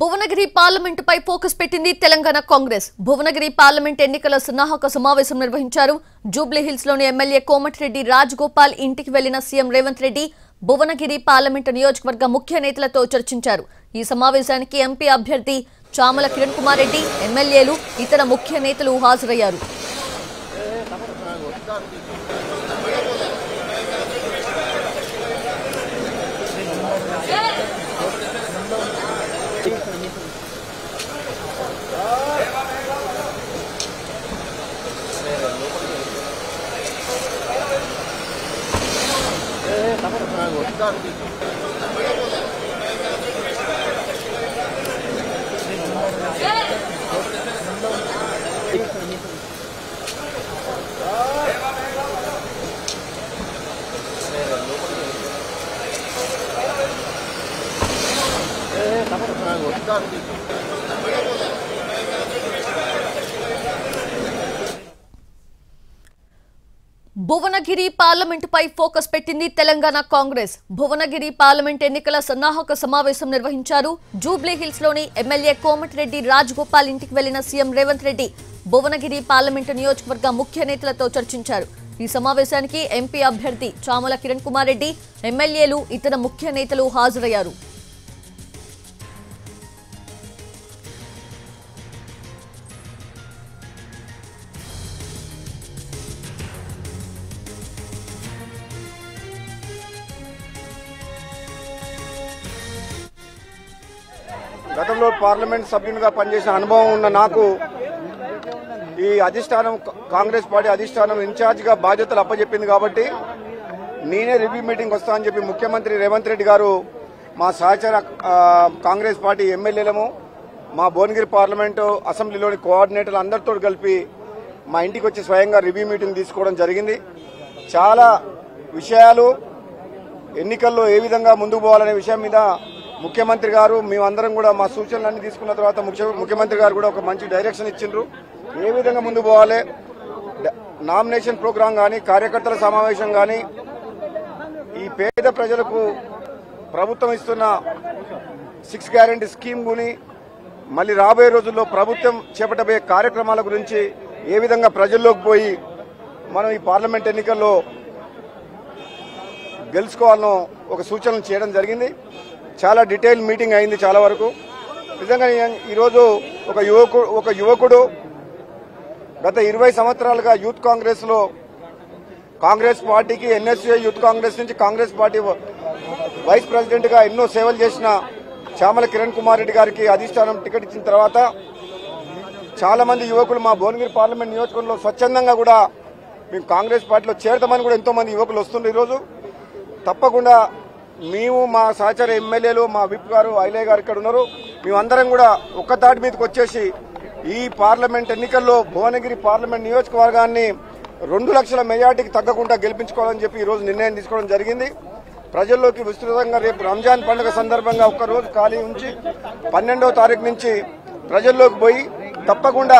Bhuvanagiri పార్లమెంటుపై focus పెట్టింది Telangana Congress. Bhuvanagiri parliament ఎన్నికల సున్నాహక సమావేశం నిర్వహించారు. జూబ్లీహిల్స్లోని ఎమ్మెల్యే కోమటిరెడ్డి రాజగోపాల్ ఇంటికి వెళ్ళిన సీఎం రేవంత్ రెడ్డి భువనగిరి పార్లమెంటు నియోజకవర్గ ముఖ్య నేతలతో చర్చించారు. ఈ సమావేశానికి ఎంపీ అభ్యర్థి చామల కిరణ్ కుమార్ రెడ్డి ఎమ్మెల్యేలు ఇతర ముఖ్య నేతలు హాజరయ్యారు. Gracias. భువనగిరి పార్లమెంటుపై ఫోకస్ పెట్టింది తెలంగాణ కాంగ్రెస్. భువనగిరి పార్లమెంట్ ఎన్నికల సన్నాహక సమావేశం నిర్వహించారు. జూబ్లీ హిల్స్లోని ఎమ్మెల్యే కోమటిరెడ్డి రాజగోపాల్ ఇంటికి వెళ్ళిన సీఎం రేవంత్ రెడ్డి భువనగిరి పార్లమెంటు నియోజకవర్గ ముఖ్య నేతలతో చర్చించారు. ఈ సమావేశానికి ఎంపీ అభ్యర్థి చామల కిరణ్ కుమార్ రెడ్డి ఎమ్మెల్యేలు ఇతర ముఖ్య నేతలు హాజరయ్యారు. గతంలో పార్లమెంట్ సభ్యునిగా పనిచేసిన అనుభవం ఉన్న నాకు ఈ అధిష్టానం కాంగ్రెస్ పార్టీ అధిష్టానం ఇన్ఛార్జిగా బాధ్యతలు అప్పజెప్పింది కాబట్టి నేనే రివ్యూ మీటింగ్ వస్తా అని చెప్పి ముఖ్యమంత్రి రేవంత్ రెడ్డి గారు మా సహచర కాంగ్రెస్ పార్టీ ఎమ్మెల్యేలము మా భువనగిరి పార్లమెంటు అసెంబ్లీలోని కోఆర్డినేటర్లు అందరితో కలిపి మా ఇంటికి వచ్చి స్వయంగా రివ్యూ మీటింగ్ తీసుకోవడం జరిగింది. చాలా విషయాలు ఎన్నికల్లో ఏ విధంగా ముందుకు పోవాలనే విషయం మీద ముఖ్యమంత్రి గారు మేమందరం కూడా మా సూచనలన్నీ తీసుకున్న తర్వాత ముఖ్య ముఖ్యమంత్రి గారు కూడా ఒక మంచి డైరెక్షన్ ఇచ్చిండ్రు. ఏ విధంగా ముందు పోవాలి? నామినేషన్ ప్రోగ్రాం కానీ కార్యకర్తల సమావేశం కానీ ఈ పేద ప్రజలకు ప్రభుత్వం ఇస్తున్న సిక్స్ గ్యారంటీ స్కీమ్ గుని మళ్ళీ రాబోయే రోజుల్లో ప్రభుత్వం చేపట్టబోయే కార్యక్రమాల గురించి ఏ విధంగా ప్రజల్లోకి పోయి మనం ఈ పార్లమెంట్ ఎన్నికల్లో గెలుచుకోవాలనో ఒక సూచనలు చేయడం జరిగింది. చాలా డీటెయిల్ మీటింగ్ అయింది చాలా వరకు. నిజంగా ఈరోజు ఒక యువకుడు ఒక యువకుడు గత ఇరవై సంవత్సరాలుగా యూత్ కాంగ్రెస్లో కాంగ్రెస్ పార్టీకి ఎన్ఎస్యూ యూత్ కాంగ్రెస్ నుంచి కాంగ్రెస్ పార్టీ వైస్ ప్రెసిడెంట్గా ఎన్నో సేవలు చేసిన చామల కిరణ్ కుమార్ రెడ్డి గారికి అధిష్టానం టికెట్ ఇచ్చిన తర్వాత చాలా మంది యువకులు మా భువనగిరి పార్లమెంట్ నియోజకవర్గంలో స్వచ్ఛందంగా కూడా మేము కాంగ్రెస్ పార్టీలో చేరతామని కూడా ఎంతో మంది యువకులు వస్తున్నారు ఈరోజు. తప్పకుండా మేము మా సహచర ఎమ్మెల్యేలు మా విప్ గారు ఐలయ్య గారు ఇక్కడ ఉన్నారు. మేమందరం కూడా ఒక్క తాటి మీదకి వచ్చేసి ఈ పార్లమెంట్ ఎన్నికల్లో భువనగిరి పార్లమెంట్ నియోజకవర్గాన్ని రెండు లక్షల మెజార్టీకి తగ్గకుండా గెలిపించుకోవాలని చెప్పి ఈరోజు నిర్ణయం తీసుకోవడం జరిగింది. ప్రజల్లోకి విస్తృతంగా రేపు రంజాన్ పండుగ సందర్భంగా ఒక్క రోజు ఖాళీ ఉంచి పన్నెండవ తారీఖు నుంచి ప్రజల్లోకి పోయి తప్పకుండా